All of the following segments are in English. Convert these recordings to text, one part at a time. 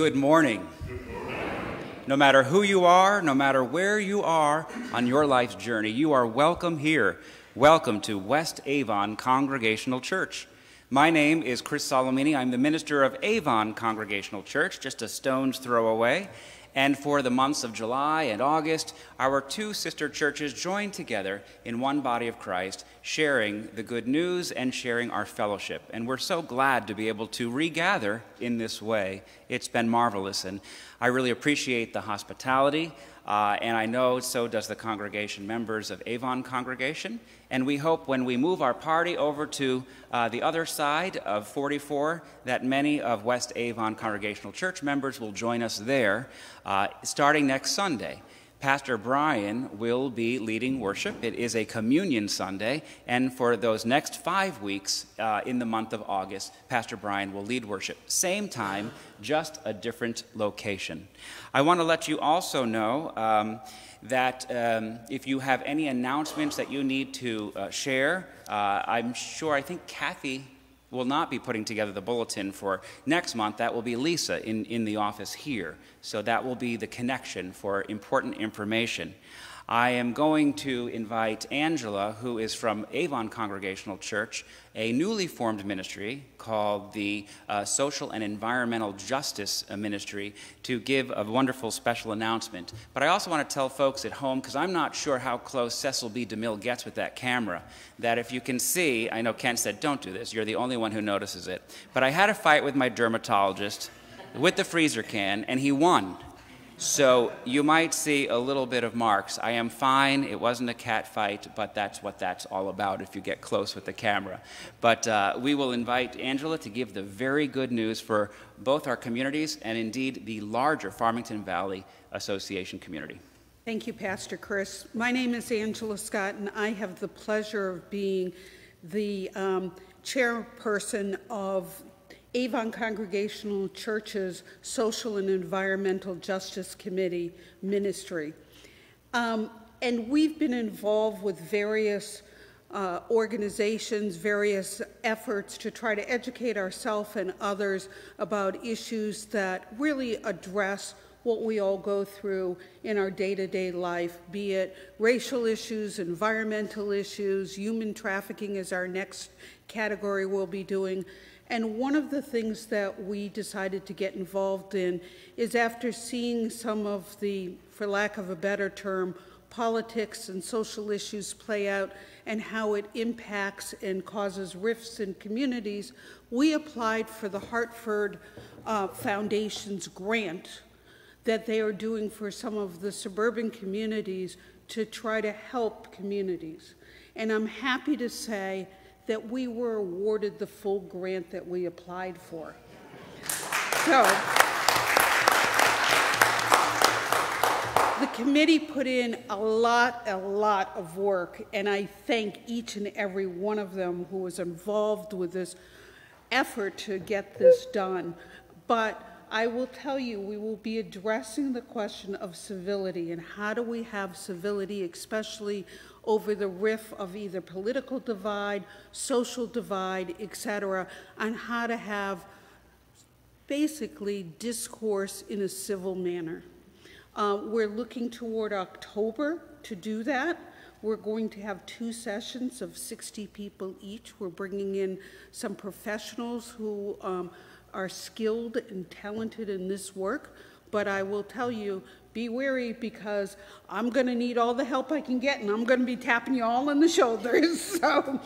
Good morning. No matter who you are, no matter where you are on your life's journey, you are welcome here. Welcome to West Avon Congregational Church. My name is Chris Solimene. I'm the minister of Avon Congregational Church, just a stone's throw away. And for the months of July and August, our two sister churches joined together in one body of Christ, sharing the good news and sharing our fellowship. And we're so glad to be able to regather in this way. It's been marvelous. And I really appreciate the hospitality. Uh, and I know so does the congregation members of Avon Congregation. And we hope when we move our party over to uh, the other side of 44 that many of West Avon Congregational Church members will join us there uh, starting next Sunday. Pastor Brian will be leading worship. It is a communion Sunday, and for those next five weeks uh, in the month of August, Pastor Brian will lead worship. Same time, just a different location. I want to let you also know um, that um, if you have any announcements that you need to uh, share, uh, I'm sure, I think Kathy will not be putting together the bulletin for next month. That will be Lisa in, in the office here. So that will be the connection for important information. I am going to invite Angela, who is from Avon Congregational Church, a newly formed ministry called the uh, Social and Environmental Justice uh, Ministry, to give a wonderful special announcement. But I also want to tell folks at home, because I'm not sure how close Cecil B. DeMille gets with that camera, that if you can see, I know Ken said, don't do this, you're the only one who notices it. But I had a fight with my dermatologist with the freezer can, and he won. So you might see a little bit of marks. I am fine. It wasn't a cat fight, but that's what that's all about if you get close with the camera. But uh, we will invite Angela to give the very good news for both our communities and indeed the larger Farmington Valley Association community. Thank you, Pastor Chris. My name is Angela Scott, and I have the pleasure of being the um, chairperson of Avon Congregational Church's Social and Environmental Justice Committee ministry. Um, and we've been involved with various uh, organizations, various efforts to try to educate ourselves and others about issues that really address what we all go through in our day to day life, be it racial issues, environmental issues, human trafficking is our next category we'll be doing, and one of the things that we decided to get involved in is after seeing some of the, for lack of a better term, politics and social issues play out and how it impacts and causes rifts in communities, we applied for the Hartford uh, Foundation's grant that they are doing for some of the suburban communities to try to help communities. And I'm happy to say that we were awarded the full grant that we applied for. So, the committee put in a lot, a lot of work, and I thank each and every one of them who was involved with this effort to get this done. But I will tell you, we will be addressing the question of civility and how do we have civility, especially over the rift of either political divide, social divide, etc., on how to have basically discourse in a civil manner. Uh, we're looking toward October to do that. We're going to have two sessions of 60 people each. We're bringing in some professionals who um, are skilled and talented in this work. But I will tell you, be wary because I'm going to need all the help I can get and I'm going to be tapping you all on the shoulders. So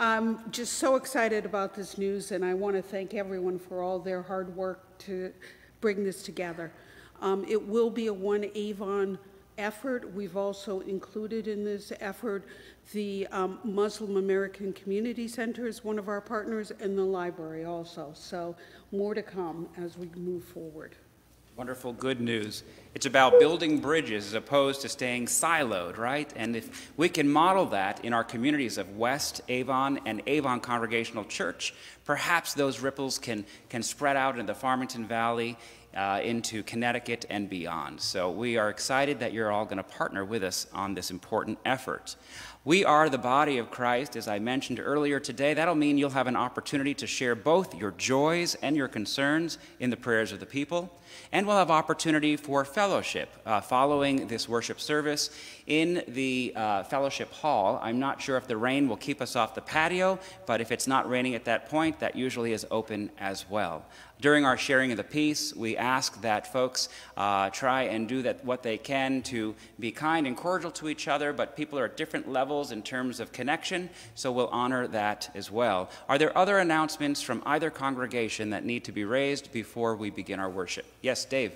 I'm just so excited about this news and I want to thank everyone for all their hard work to bring this together. Um, it will be a one Avon effort. We've also included in this effort the um, Muslim American Community Center is one of our partners and the library also. So more to come as we move forward. Wonderful good news. It's about building bridges as opposed to staying siloed, right? And if we can model that in our communities of West Avon and Avon Congregational Church, perhaps those ripples can, can spread out in the Farmington Valley, uh, into Connecticut and beyond. So we are excited that you're all going to partner with us on this important effort. We are the body of Christ, as I mentioned earlier today. That'll mean you'll have an opportunity to share both your joys and your concerns in the prayers of the people. And we'll have opportunity for fellowship uh, following this worship service in the uh, fellowship hall. I'm not sure if the rain will keep us off the patio, but if it's not raining at that point, that usually is open as well. During our sharing of the peace, we ask that folks uh, try and do that what they can to be kind and cordial to each other, but people are at different levels in terms of connection, so we'll honor that as well. Are there other announcements from either congregation that need to be raised before we begin our worship? Yes, Dave.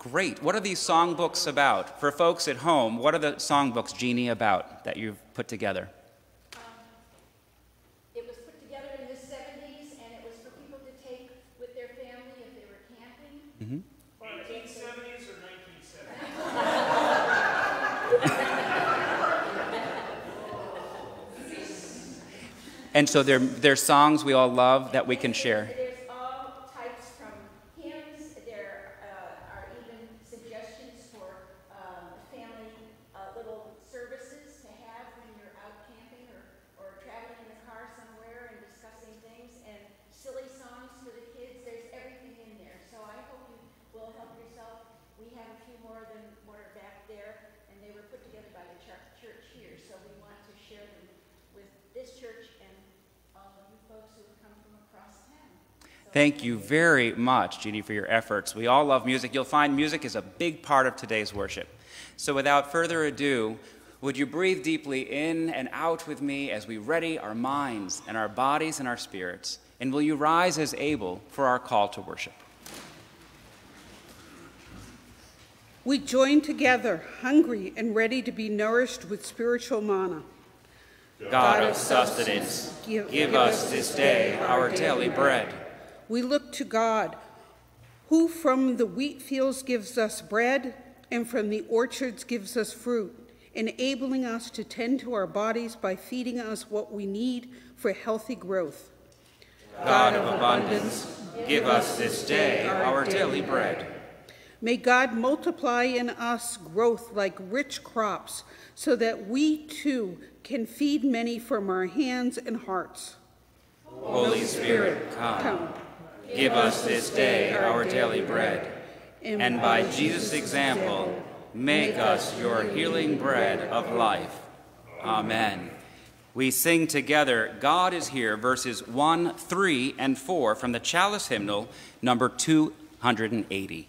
Great. What are these songbooks about? For folks at home, what are the songbooks, Jeannie, about that you've put together? Um, it was put together in the 70s, and it was for people to take with their family if they were camping. Mm-hmm. 1870s or 1970s? and so they're, they're songs we all love that we can share. Thank you very much, Jeannie, for your efforts. We all love music. You'll find music is a big part of today's worship. So, without further ado, would you breathe deeply in and out with me as we ready our minds and our bodies and our spirits? And will you rise as able for our call to worship? We join together, hungry and ready to be nourished with spiritual manna. God of sustenance, give, give us this day our daily bread we look to God, who from the wheat fields gives us bread and from the orchards gives us fruit, enabling us to tend to our bodies by feeding us what we need for healthy growth. God of abundance, give us this day our daily bread. May God multiply in us growth like rich crops, so that we too can feed many from our hands and hearts. Holy Spirit, come. come. Give us this day our daily bread, and by Jesus' example, make us your healing bread of life. Amen. We sing together, God is Here, verses 1, 3, and 4 from the Chalice Hymnal, number 280.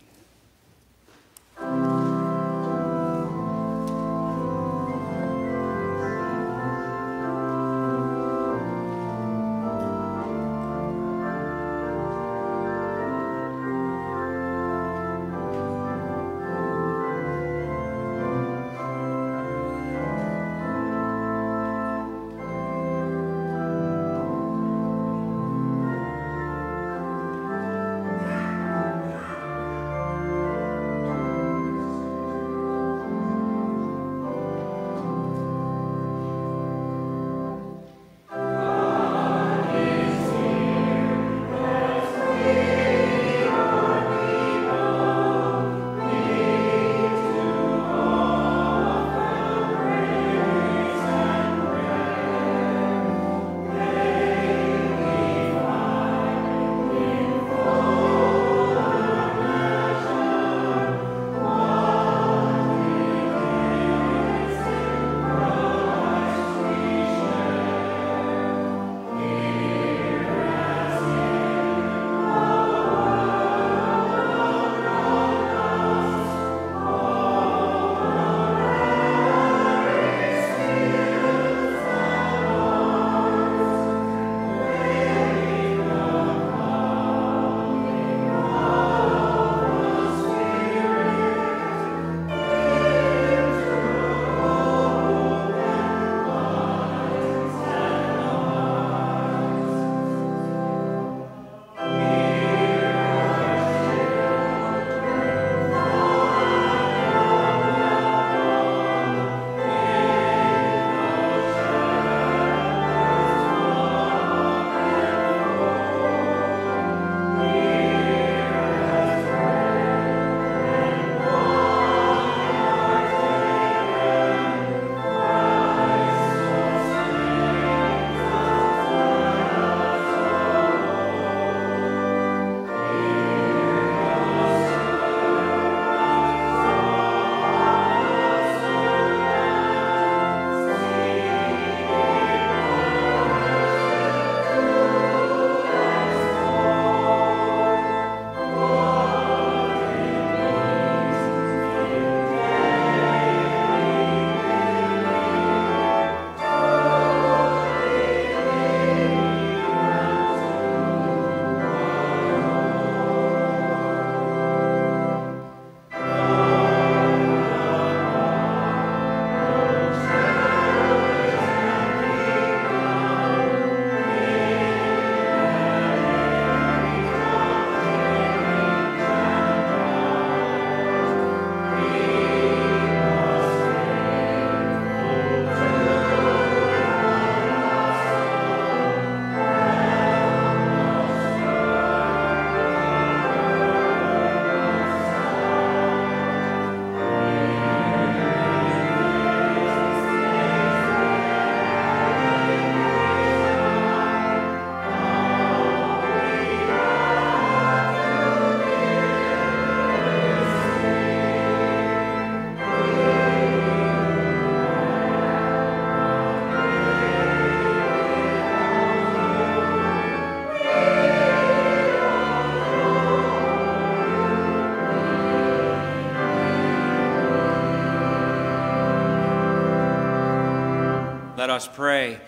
Let us pray.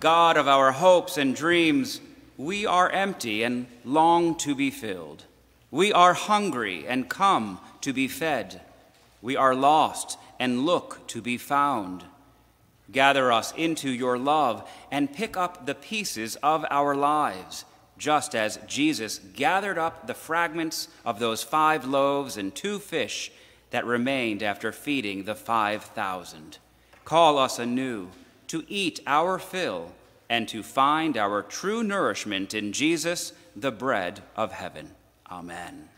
God of our hopes and dreams, we are empty and long to be filled. We are hungry and come to be fed. We are lost and look to be found. Gather us into your love and pick up the pieces of our lives, just as Jesus gathered up the fragments of those five loaves and two fish that remained after feeding the 5,000. Call us anew to eat our fill and to find our true nourishment in Jesus, the bread of heaven. Amen.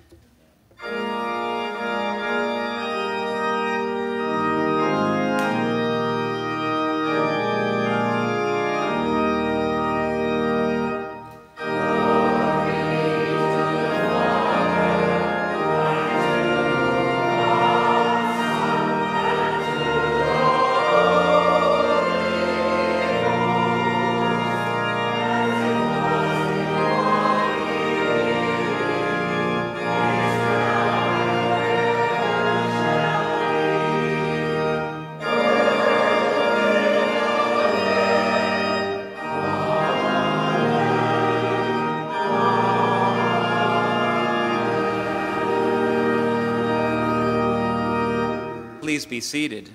Be seated.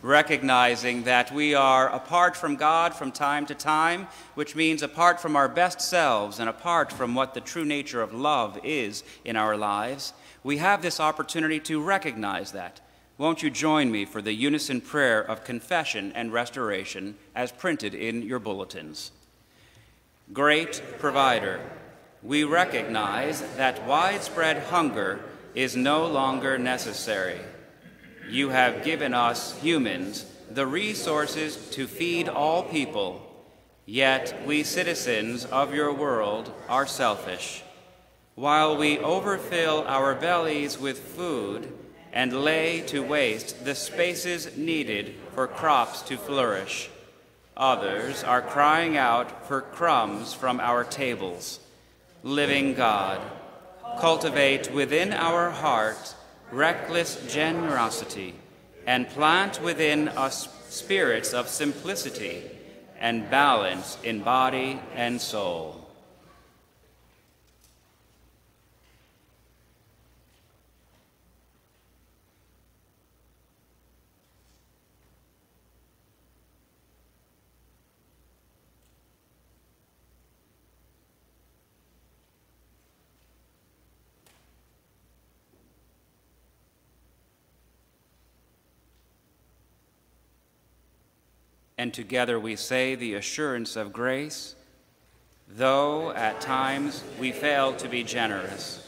Recognizing that we are apart from God from time to time, which means apart from our best selves and apart from what the true nature of love is in our lives, we have this opportunity to recognize that. Won't you join me for the unison prayer of confession and restoration as printed in your bulletins? Great provider, we recognize that widespread hunger is no longer necessary. You have given us, humans, the resources to feed all people, yet we citizens of your world are selfish. While we overfill our bellies with food and lay to waste the spaces needed for crops to flourish, others are crying out for crumbs from our tables. Living God, cultivate within our heart reckless generosity and plant within us spirits of simplicity and balance in body and soul. And together we say the assurance of grace. Though at times we fail to be generous,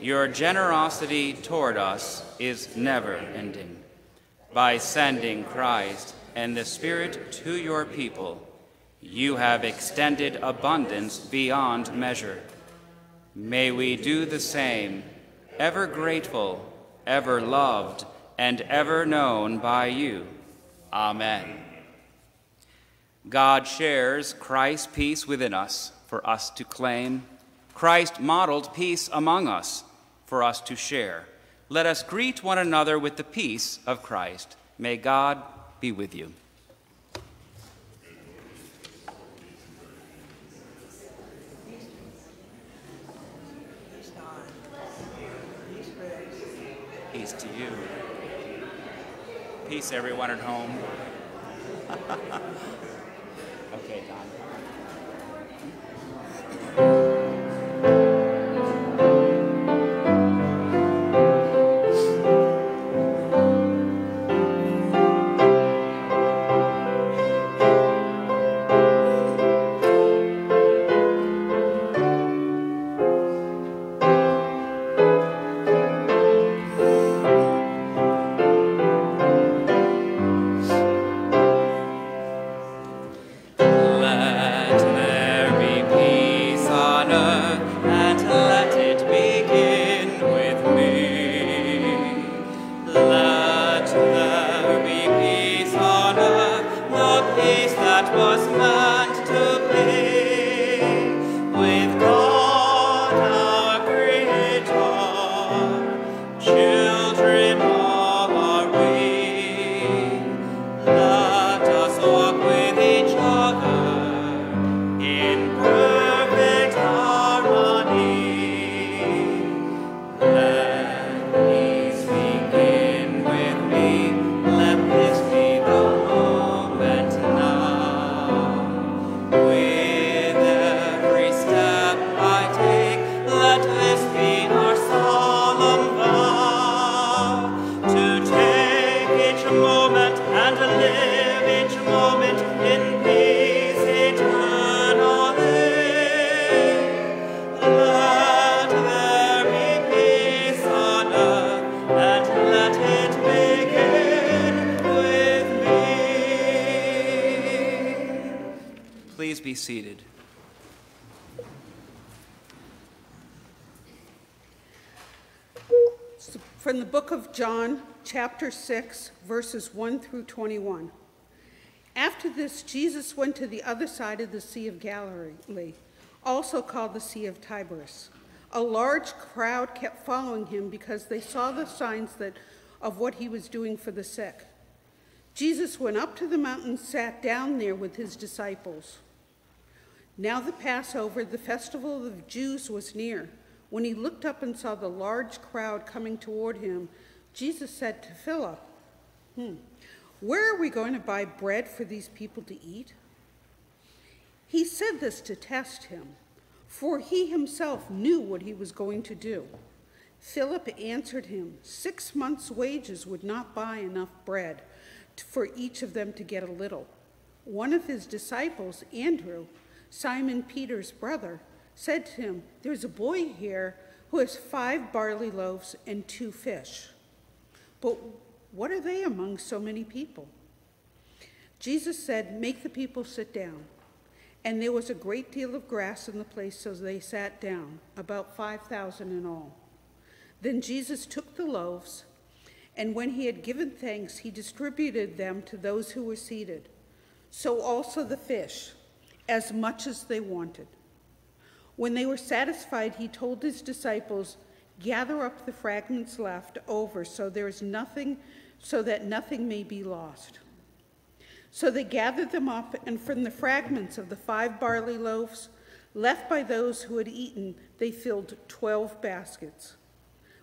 your generosity toward us is never ending. By sending Christ and the Spirit to your people, you have extended abundance beyond measure. May we do the same, ever grateful, ever loved, and ever known by you. Amen. God shares Christ's peace within us for us to claim. Christ modeled peace among us for us to share. Let us greet one another with the peace of Christ. May God be with you. Peace to you. Peace, everyone at home. Okay, Don. Chapter 6, verses 1 through 21. After this, Jesus went to the other side of the Sea of Galilee, also called the Sea of Tiberias. A large crowd kept following him because they saw the signs that, of what he was doing for the sick. Jesus went up to the mountain sat down there with his disciples. Now the Passover, the festival of the Jews, was near. When he looked up and saw the large crowd coming toward him, Jesus said to Philip, hmm, Where are we going to buy bread for these people to eat? He said this to test him, for he himself knew what he was going to do. Philip answered him, Six months' wages would not buy enough bread for each of them to get a little. One of his disciples, Andrew, Simon Peter's brother, said to him, There's a boy here who has five barley loaves and two fish. But what are they among so many people? Jesus said, Make the people sit down. And there was a great deal of grass in the place, so they sat down, about 5,000 in all. Then Jesus took the loaves, and when he had given thanks, he distributed them to those who were seated. So also the fish, as much as they wanted. When they were satisfied, he told his disciples, Gather up the fragments left over so there is nothing, so that nothing may be lost. So they gathered them up, and from the fragments of the five barley loaves left by those who had eaten, they filled twelve baskets.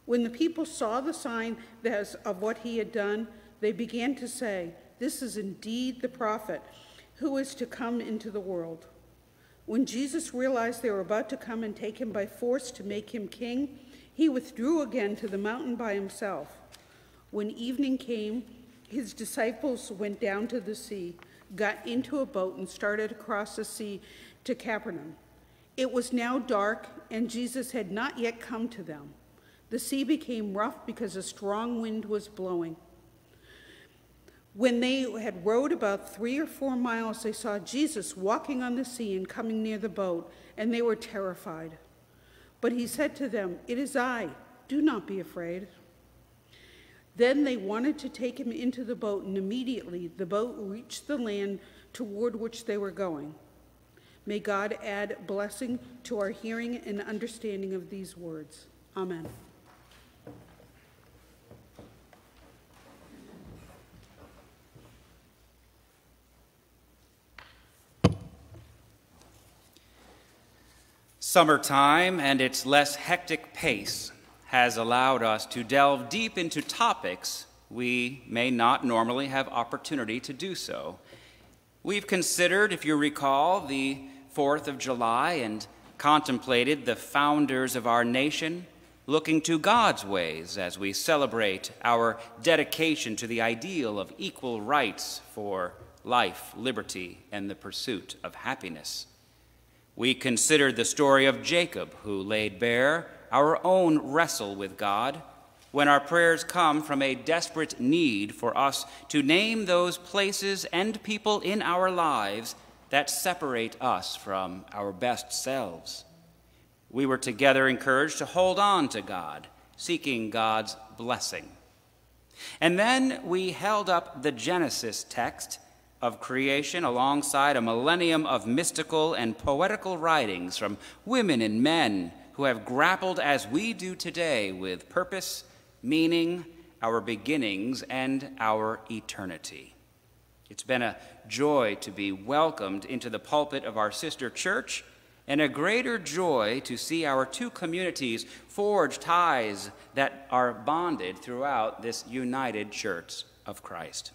When the people saw the sign of what he had done, they began to say, This is indeed the prophet who is to come into the world. When Jesus realized they were about to come and take him by force to make him king, he withdrew again to the mountain by himself. When evening came, his disciples went down to the sea, got into a boat, and started across the sea to Capernaum. It was now dark, and Jesus had not yet come to them. The sea became rough because a strong wind was blowing. When they had rowed about three or four miles, they saw Jesus walking on the sea and coming near the boat, and they were terrified. But he said to them, It is I, do not be afraid. Then they wanted to take him into the boat, and immediately the boat reached the land toward which they were going. May God add blessing to our hearing and understanding of these words. Amen. Summertime and its less hectic pace has allowed us to delve deep into topics we may not normally have opportunity to do so. We've considered, if you recall, the 4th of July and contemplated the founders of our nation looking to God's ways as we celebrate our dedication to the ideal of equal rights for life, liberty, and the pursuit of happiness. We considered the story of Jacob, who laid bare our own wrestle with God when our prayers come from a desperate need for us to name those places and people in our lives that separate us from our best selves. We were together encouraged to hold on to God, seeking God's blessing. And then we held up the Genesis text of creation alongside a millennium of mystical and poetical writings from women and men who have grappled as we do today with purpose, meaning, our beginnings, and our eternity. It's been a joy to be welcomed into the pulpit of our sister church, and a greater joy to see our two communities forge ties that are bonded throughout this united church of Christ.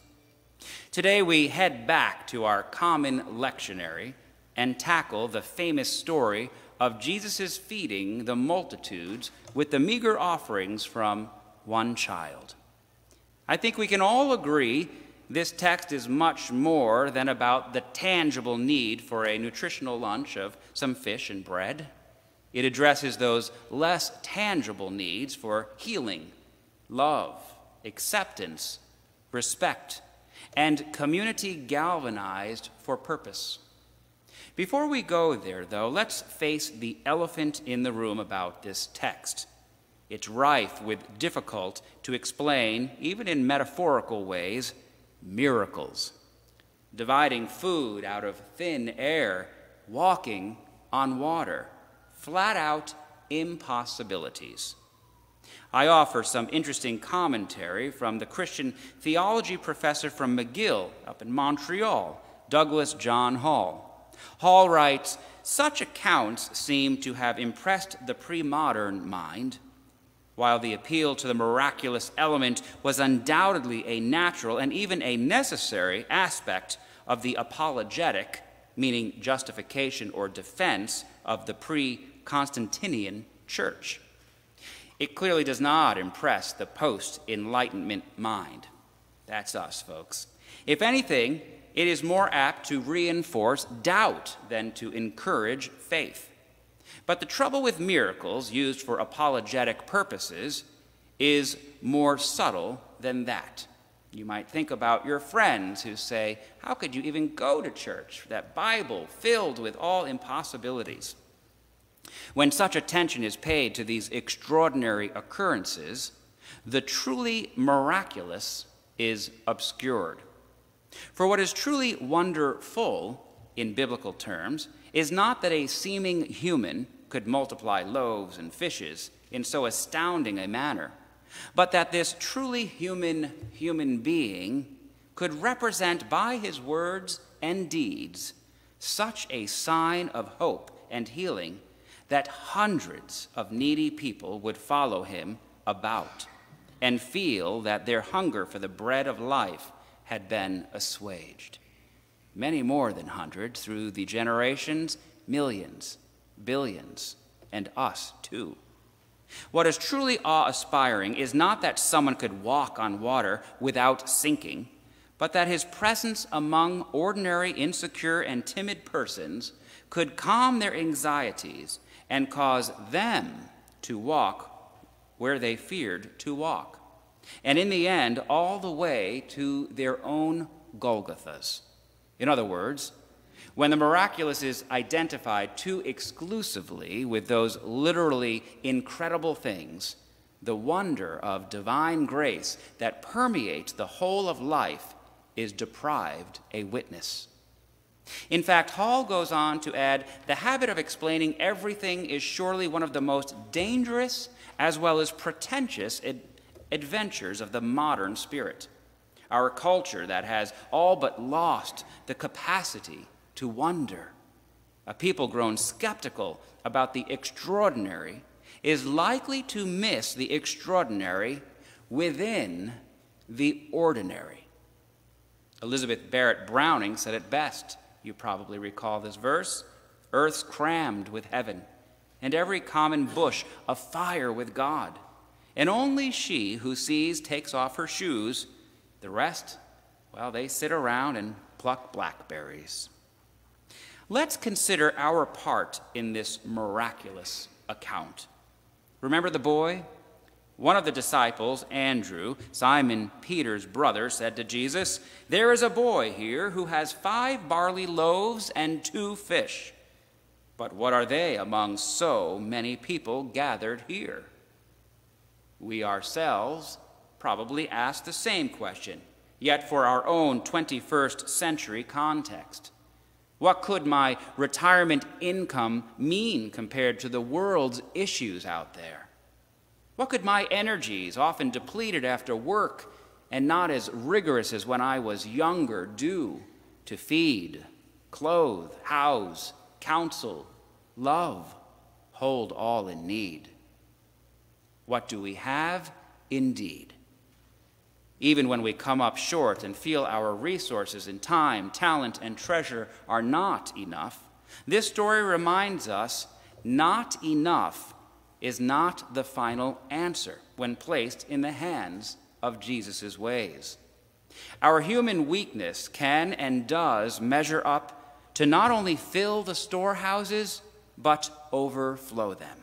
Today we head back to our common lectionary and tackle the famous story of Jesus' feeding the multitudes with the meager offerings from one child. I think we can all agree this text is much more than about the tangible need for a nutritional lunch of some fish and bread. It addresses those less tangible needs for healing, love, acceptance, respect, and community galvanized for purpose. Before we go there, though, let's face the elephant in the room about this text. It's rife with difficult to explain, even in metaphorical ways, miracles. Dividing food out of thin air, walking on water, flat out impossibilities. I offer some interesting commentary from the Christian theology professor from McGill up in Montreal, Douglas John Hall. Hall writes Such accounts seem to have impressed the pre modern mind. While the appeal to the miraculous element was undoubtedly a natural and even a necessary aspect of the apologetic, meaning justification or defense, of the pre Constantinian church. It clearly does not impress the post Enlightenment mind. That's us, folks. If anything, it is more apt to reinforce doubt than to encourage faith. But the trouble with miracles used for apologetic purposes is more subtle than that. You might think about your friends who say, How could you even go to church? That Bible filled with all impossibilities. When such attention is paid to these extraordinary occurrences, the truly miraculous is obscured. For what is truly wonderful, in biblical terms, is not that a seeming human could multiply loaves and fishes in so astounding a manner, but that this truly human human being could represent by his words and deeds such a sign of hope and healing that hundreds of needy people would follow him about and feel that their hunger for the bread of life had been assuaged. Many more than hundreds through the generations, millions, billions, and us too. What is truly awe aspiring is not that someone could walk on water without sinking, but that his presence among ordinary, insecure, and timid persons could calm their anxieties and cause them to walk where they feared to walk. And in the end, all the way to their own Golgothas. In other words, when the miraculous is identified too exclusively with those literally incredible things, the wonder of divine grace that permeates the whole of life is deprived a witness. In fact, Hall goes on to add the habit of explaining everything is surely one of the most dangerous as well as pretentious ad- adventures of the modern spirit. Our culture that has all but lost the capacity to wonder, a people grown skeptical about the extraordinary, is likely to miss the extraordinary within the ordinary. Elizabeth Barrett Browning said it best you probably recall this verse. Earth's crammed with heaven, and every common bush afire with God. And only she who sees takes off her shoes. The rest, well, they sit around and pluck blackberries. Let's consider our part in this miraculous account. Remember the boy one of the disciples, Andrew, Simon Peter's brother, said to Jesus, There is a boy here who has five barley loaves and two fish. But what are they among so many people gathered here? We ourselves probably ask the same question, yet for our own 21st century context. What could my retirement income mean compared to the world's issues out there? What could my energies, often depleted after work and not as rigorous as when I was younger, do to feed, clothe, house, counsel, love, hold all in need? What do we have? Indeed. Even when we come up short and feel our resources in time, talent, and treasure are not enough, this story reminds us not enough is not the final answer when placed in the hands of Jesus' ways. Our human weakness can and does measure up to not only fill the storehouses, but overflow them.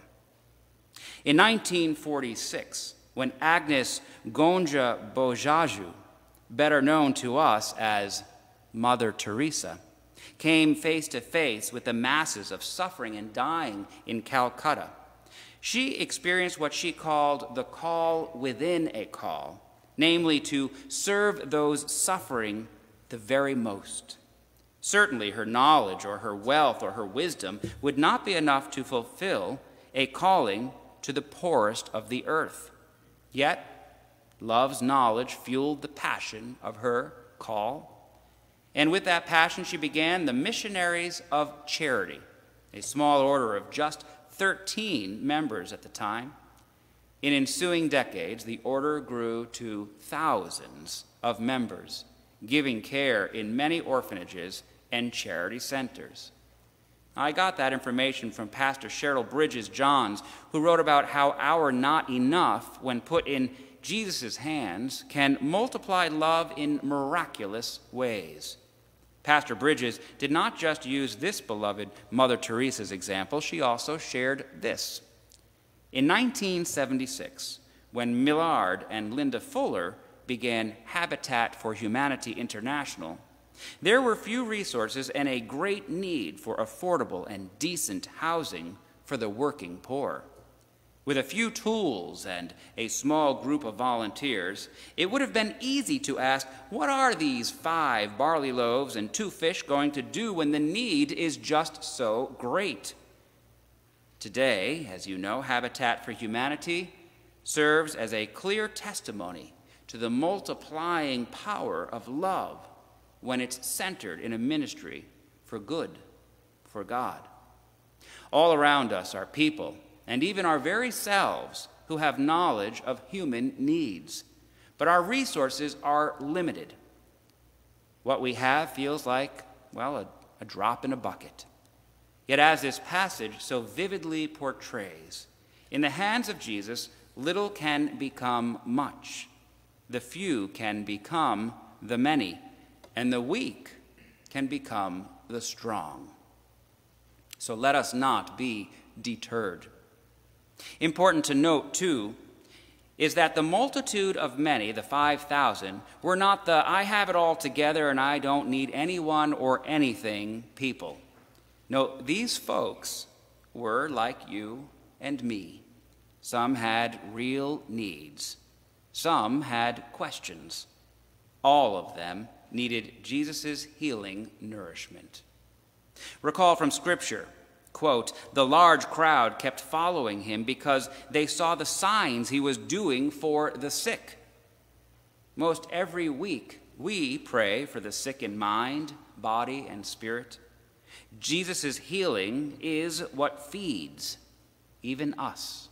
In 1946, when Agnes Gonxha Bojaxhiu, better known to us as Mother Teresa, came face to face with the masses of suffering and dying in Calcutta. She experienced what she called the call within a call, namely to serve those suffering the very most. Certainly, her knowledge or her wealth or her wisdom would not be enough to fulfill a calling to the poorest of the earth. Yet, love's knowledge fueled the passion of her call. And with that passion, she began the Missionaries of Charity, a small order of just 13 members at the time. In ensuing decades, the order grew to thousands of members, giving care in many orphanages and charity centers. I got that information from Pastor Cheryl Bridges Johns, who wrote about how our not enough, when put in Jesus' hands, can multiply love in miraculous ways. Pastor Bridges did not just use this beloved Mother Teresa's example, she also shared this. In 1976, when Millard and Linda Fuller began Habitat for Humanity International, there were few resources and a great need for affordable and decent housing for the working poor. With a few tools and a small group of volunteers, it would have been easy to ask, What are these five barley loaves and two fish going to do when the need is just so great? Today, as you know, Habitat for Humanity serves as a clear testimony to the multiplying power of love when it's centered in a ministry for good, for God. All around us are people, and even our very selves, who have knowledge of human needs. But our resources are limited. What we have feels like, well, a, a drop in a bucket. Yet, as this passage so vividly portrays, in the hands of Jesus, little can become much. The few can become the many and the weak can become the strong. So let us not be deterred. Important to note, too, is that the multitude of many, the 5,000, were not the I have it all together and I don't need anyone or anything people. No, these folks were like you and me. Some had real needs, some had questions. All of them needed Jesus' healing nourishment. Recall from Scripture, quote, the large crowd kept following him because they saw the signs he was doing for the sick. Most every week, we pray for the sick in mind, body, and spirit. Jesus' healing is what feeds even us.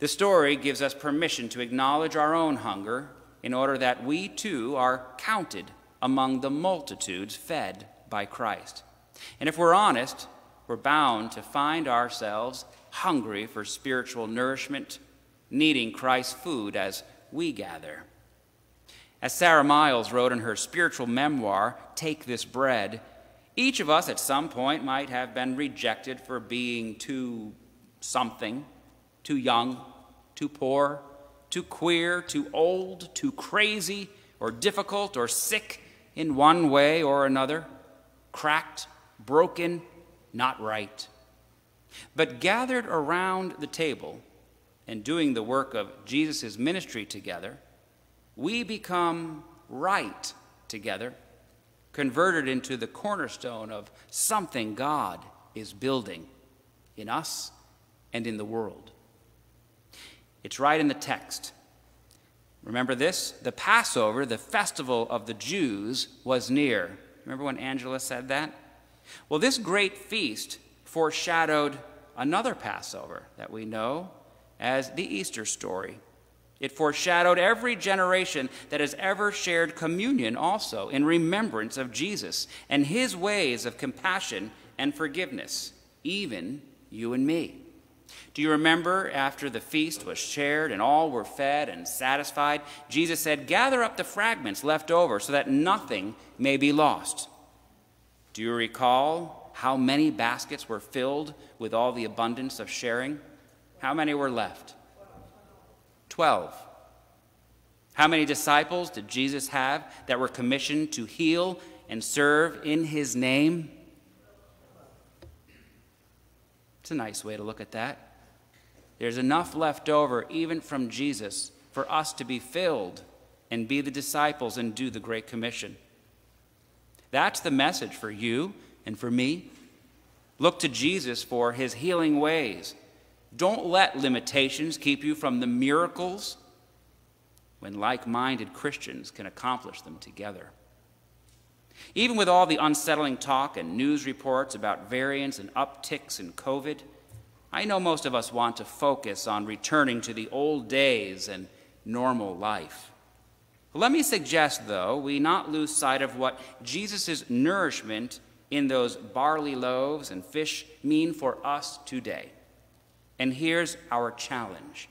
The story gives us permission to acknowledge our own hunger in order that we too are counted among the multitudes fed by Christ. And if we're honest, we're bound to find ourselves hungry for spiritual nourishment, needing Christ's food as we gather. As Sara Miles wrote in her spiritual memoir, Take This Bread, each of us at some point might have been rejected for being too something, too young, too poor, too queer, too old, too crazy, or difficult, or sick in one way or another, cracked, broken, not right. But gathered around the table and doing the work of Jesus' ministry together, we become right together, converted into the cornerstone of something God is building in us and in the world. It's right in the text. Remember this? The Passover, the festival of the Jews, was near. Remember when Angela said that? Well, this great feast foreshadowed another Passover that we know as the Easter story. It foreshadowed every generation that has ever shared communion also in remembrance of Jesus and his ways of compassion and forgiveness, even you and me. Do you remember after the feast was shared and all were fed and satisfied? Jesus said, Gather up the fragments left over so that nothing may be lost. Do you recall how many baskets were filled with all the abundance of sharing? How many were left? Twelve. How many disciples did Jesus have that were commissioned to heal and serve in his name? It's a nice way to look at that. There's enough left over, even from Jesus, for us to be filled and be the disciples and do the Great Commission. That's the message for you and for me. Look to Jesus for his healing ways. Don't let limitations keep you from the miracles when like minded Christians can accomplish them together. Even with all the unsettling talk and news reports about variants and upticks in COVID, I know most of us want to focus on returning to the old days and normal life. Let me suggest, though, we not lose sight of what Jesus' nourishment in those barley loaves and fish mean for us today. And here's our challenge.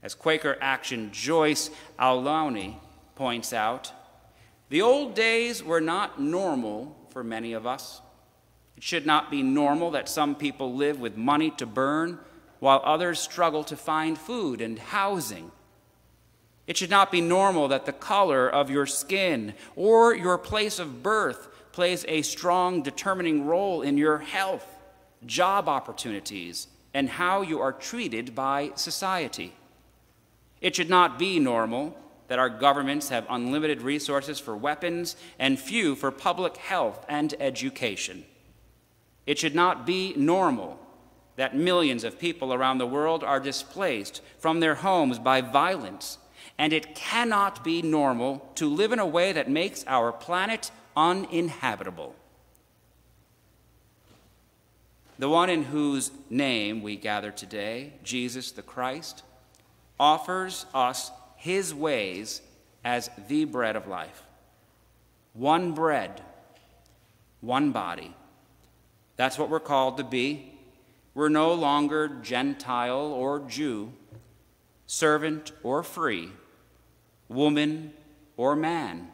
As Quaker Action Joyce Ajlouny points out, the old days were not normal for many of us. It should not be normal that some people live with money to burn while others struggle to find food and housing. It should not be normal that the color of your skin or your place of birth plays a strong determining role in your health, job opportunities, and how you are treated by society. It should not be normal that our governments have unlimited resources for weapons and few for public health and education. It should not be normal that millions of people around the world are displaced from their homes by violence, and it cannot be normal to live in a way that makes our planet uninhabitable. The one in whose name we gather today, Jesus the Christ, offers us his ways as the bread of life. One bread, one body that's what we're called to be. We're no longer Gentile or Jew, servant or free, woman or man.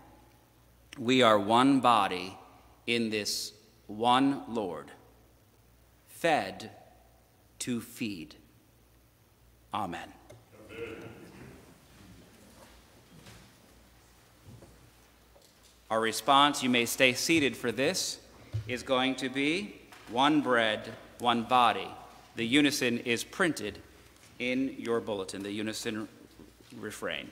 We are one body in this one Lord, fed to feed. Amen. Our response, you may stay seated for this, is going to be one bread, one body. The unison is printed in your bulletin, the unison refrain.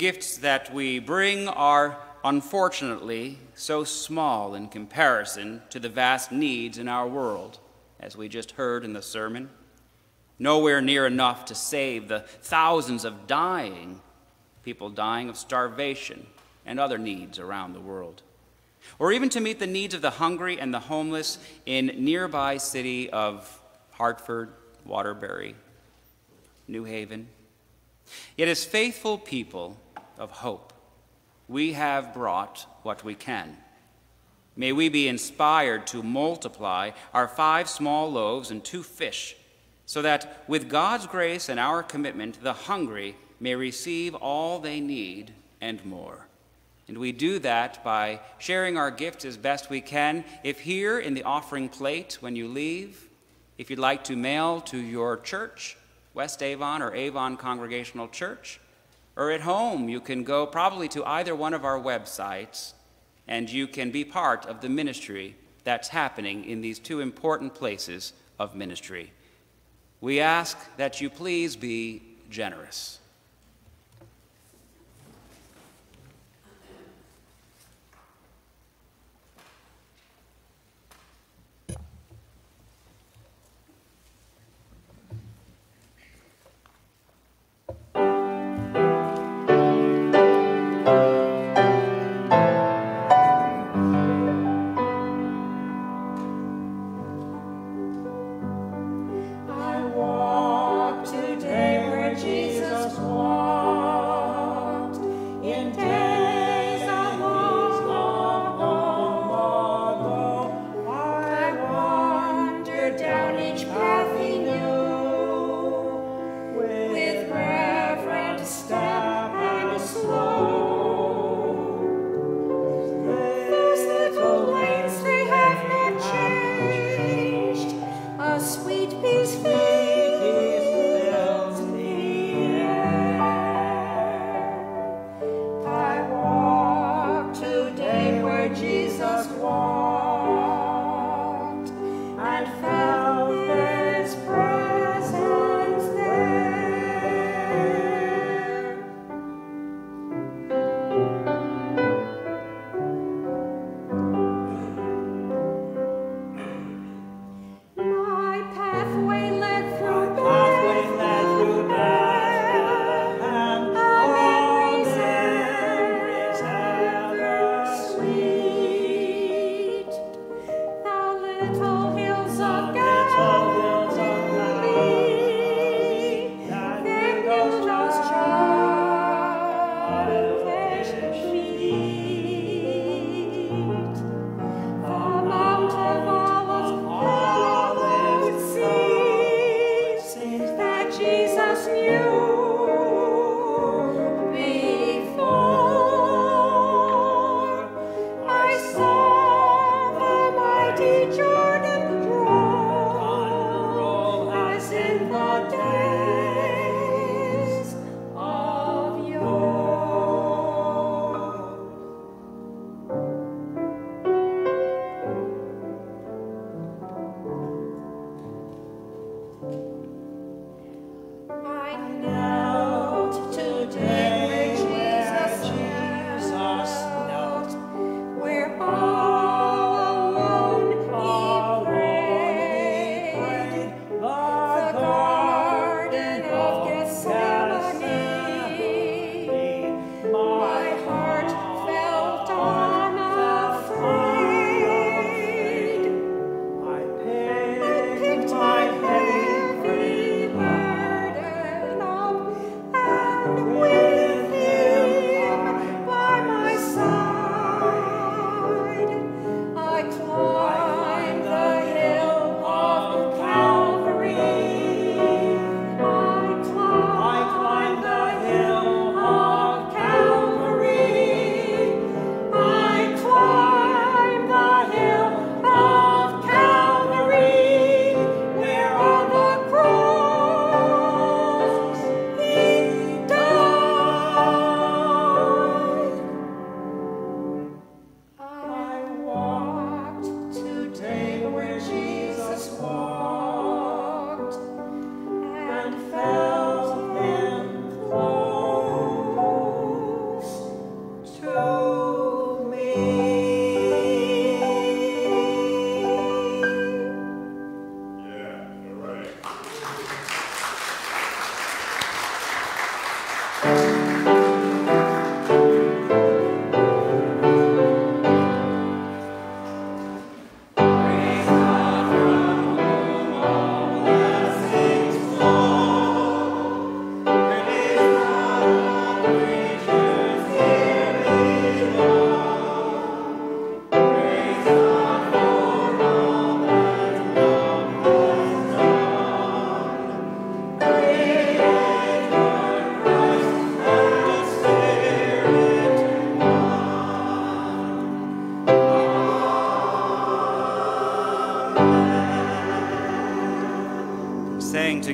Gifts that we bring are unfortunately so small in comparison to the vast needs in our world, as we just heard in the sermon. Nowhere near enough to save the thousands of dying people dying of starvation and other needs around the world, or even to meet the needs of the hungry and the homeless in nearby city of Hartford, Waterbury, New Haven. Yet, as faithful people of hope, we have brought what we can. May we be inspired to multiply our five small loaves and two fish, so that with God's grace and our commitment, the hungry may receive all they need and more. And we do that by sharing our gifts as best we can. If here in the offering plate when you leave, if you'd like to mail to your church, West Avon or Avon Congregational Church, or at home, you can go probably to either one of our websites and you can be part of the ministry that's happening in these two important places of ministry. We ask that you please be generous.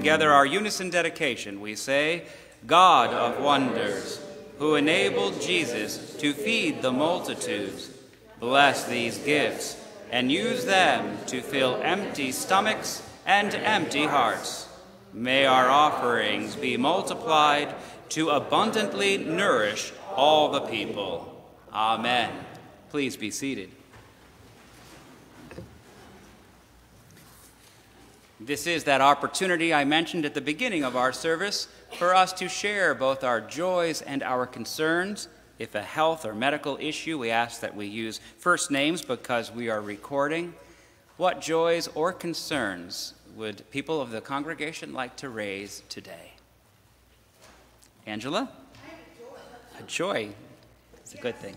Together our unison dedication, we say, God of wonders, who enabled Jesus to feed the multitudes, bless these gifts and use them to fill empty stomachs and empty hearts. May our offerings be multiplied to abundantly nourish all the people. Amen. Please be seated. This is that opportunity I mentioned at the beginning of our service for us to share both our joys and our concerns. If a health or medical issue, we ask that we use first names because we are recording. What joys or concerns would people of the congregation like to raise today? Angela? A joy. It's a good thing.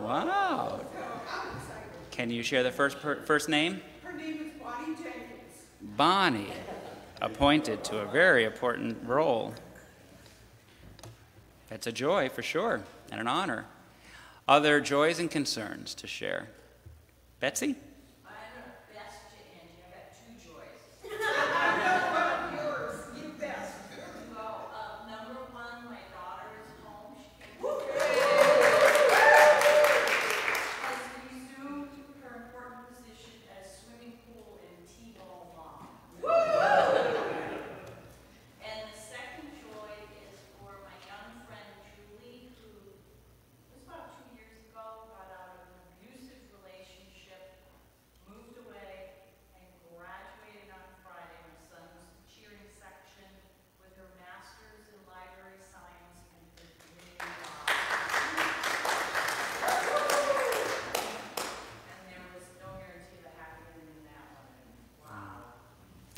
Wow. Can you share the first per, first name? Her name is Bonnie Jenkins. Bonnie, appointed to a very important role. That's a joy for sure and an honor. Other joys and concerns to share. Betsy?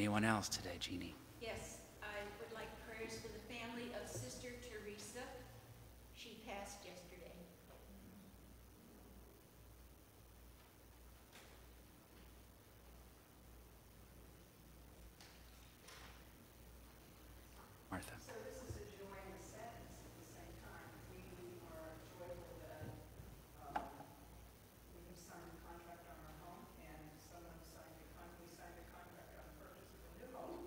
Anyone else today, Jeannie? Yes, I would like prayers for the family of Sister Teresa. She passed yesterday. Martha. So this is a joy and a sadness at the same time. We are joyful that um, we have signed a contract on our home, and someone signed a con, we signed a contract on the purchase of a new home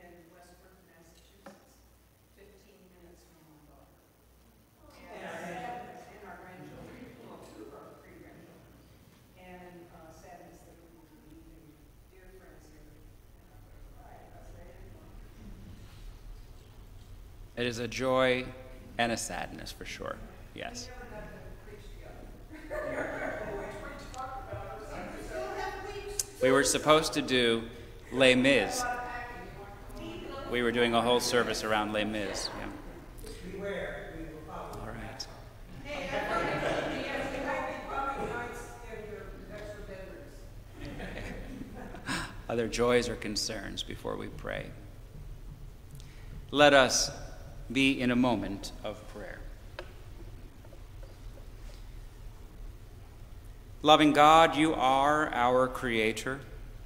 in Westford, Massachusetts, fifteen minutes from my daughter. And sadness in our grandchildren, well, two of our three grandchildren, and uh, sadness that we will be leaving dear friends here. And I'm going to cry, I say it. It is a joy and a sadness for sure. Yes. We were supposed to do Les Mis. We were doing a whole service around Les Mis. Yeah. All right. Other joys or concerns before we pray? Let us be in a moment of prayer. Loving God, you are our creator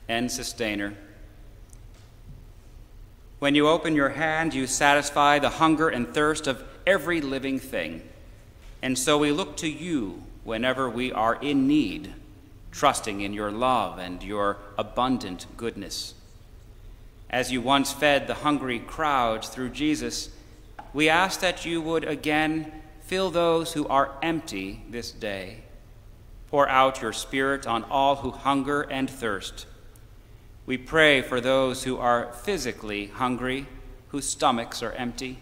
and sustainer. When you open your hand, you satisfy the hunger and thirst of every living thing. And so we look to you whenever we are in need, trusting in your love and your abundant goodness. As you once fed the hungry crowds through Jesus, we ask that you would again fill those who are empty this day. Pour out your Spirit on all who hunger and thirst. We pray for those who are physically hungry, whose stomachs are empty.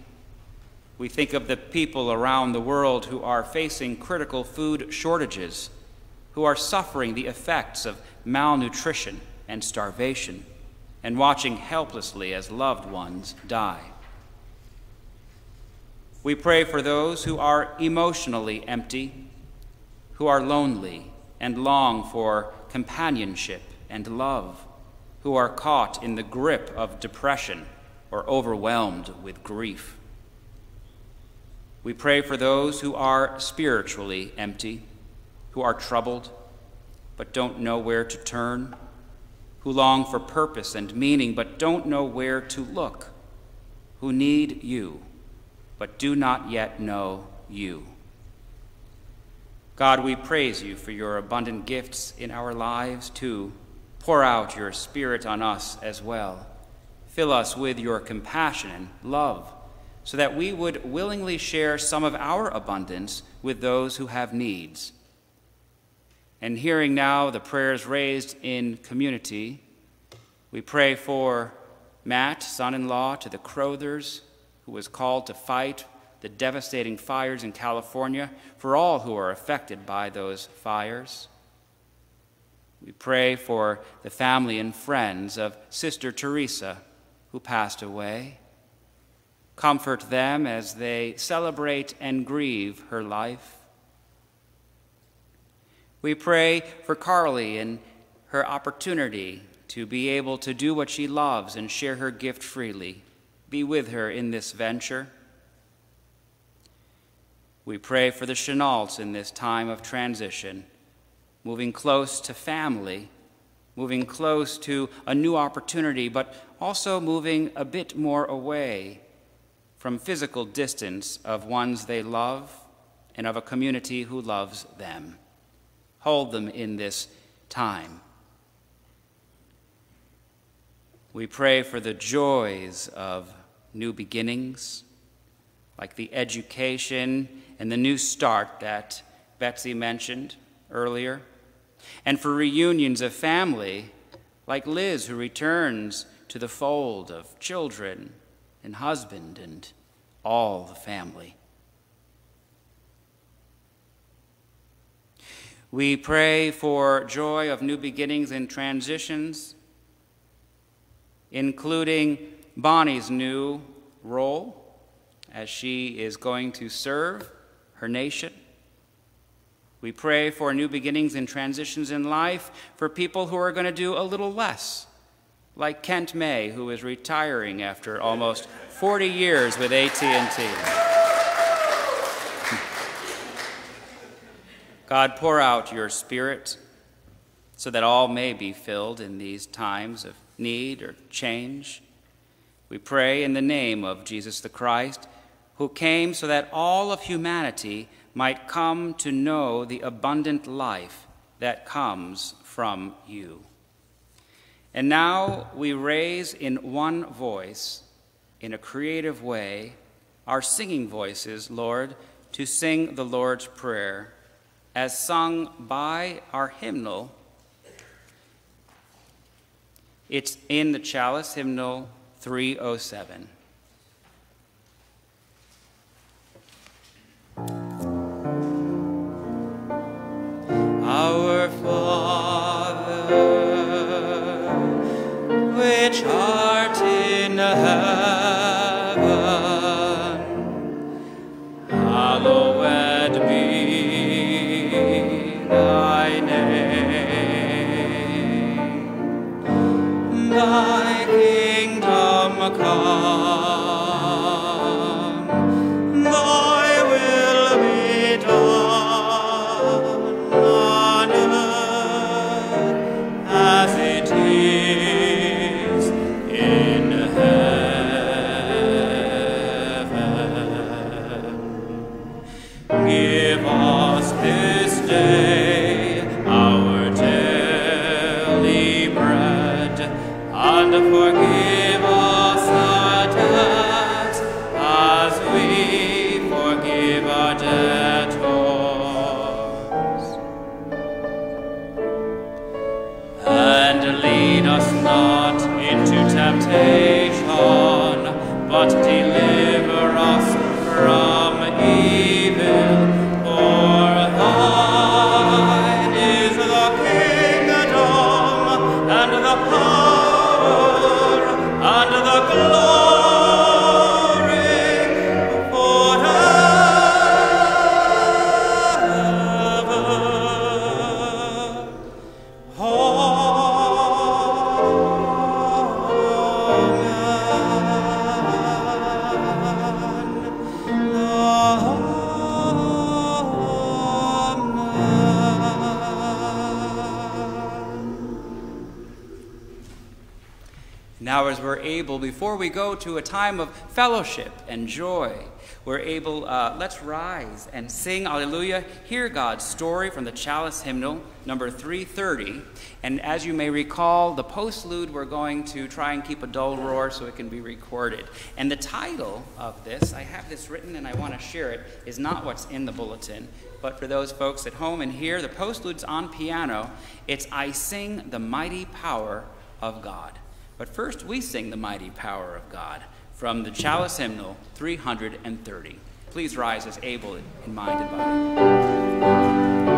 We think of the people around the world who are facing critical food shortages, who are suffering the effects of malnutrition and starvation, and watching helplessly as loved ones die. We pray for those who are emotionally empty, who are lonely and long for companionship and love, who are caught in the grip of depression or overwhelmed with grief. We pray for those who are spiritually empty, who are troubled but don't know where to turn, who long for purpose and meaning but don't know where to look, who need you but do not yet know you. God, we praise you for your abundant gifts in our lives, too. Pour out your Spirit on us as well. Fill us with your compassion and love, so that we would willingly share some of our abundance with those who have needs. And hearing now the prayers raised in community, we pray for Matt, son in law to the Crothers who was called to fight the devastating fires in California, for all who are affected by those fires. We pray for the family and friends of Sister Teresa, who passed away. Comfort them as they celebrate and grieve her life. We pray for Carly and her opportunity to be able to do what she loves and share her gift freely be with her in this venture. We pray for the Chenaults in this time of transition, moving close to family, moving close to a new opportunity, but also moving a bit more away from physical distance of ones they love and of a community who loves them. Hold them in this time. We pray for the joys of new beginnings, like the education and the new start that Betsy mentioned earlier, and for reunions of family, like Liz, who returns to the fold of children and husband and all the family. We pray for joy of new beginnings and transitions, including Bonnie's new role as she is going to serve her nation. We pray for new beginnings and transitions in life for people who are going to do a little less, like Kent May, who is retiring after almost 40 years with AT&T. God, pour out your spirit so that all may be filled in these times of need or change. We pray in the name of Jesus the Christ, who came so that all of humanity might come to know the abundant life that comes from you. And now we raise in one voice, in a creative way, our singing voices, Lord, to sing the Lord's Prayer, as sung by our hymnal. It's in the chalice hymnal 307. Before we go to a time of fellowship and joy, we're able, uh, let's rise and sing Alleluia, hear God's story from the Chalice Hymnal, number 330. And as you may recall, the postlude, we're going to try and keep a dull roar so it can be recorded. And the title of this, I have this written and I want to share it, is not what's in the bulletin. But for those folks at home and here, the postlude's on piano. It's I Sing the Mighty Power of God. But first, we sing the mighty power of God from the Chalice Hymnal 330. Please rise as able in mind and body.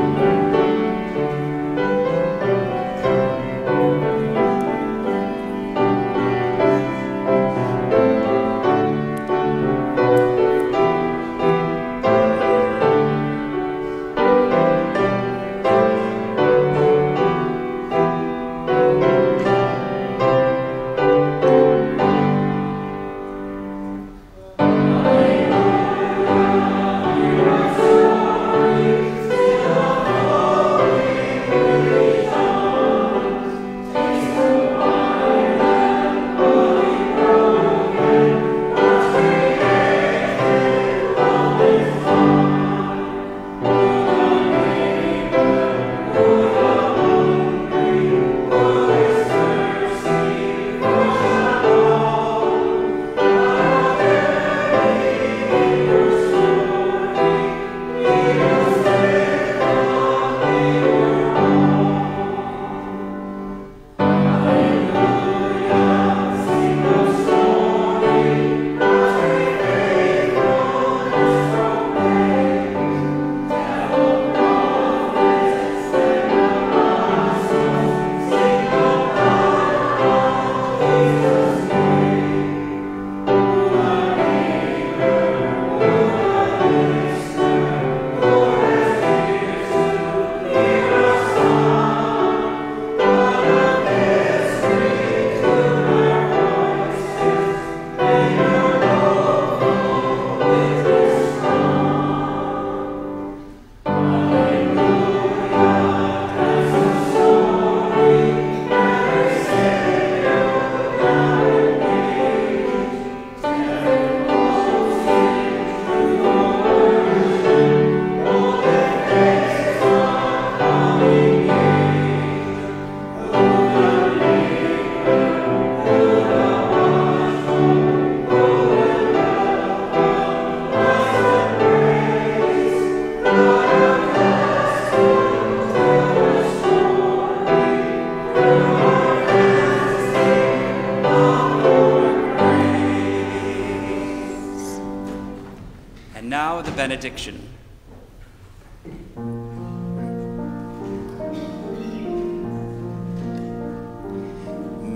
Benediction.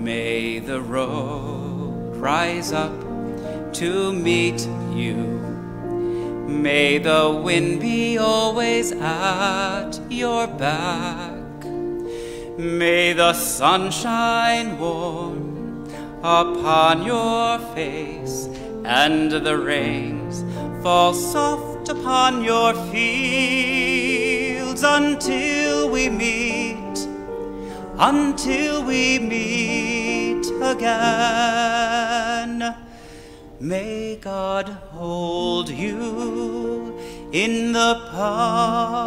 May the road rise up to meet you. May the wind be always at your back. May the sun until we meet again. May God hold you in the palm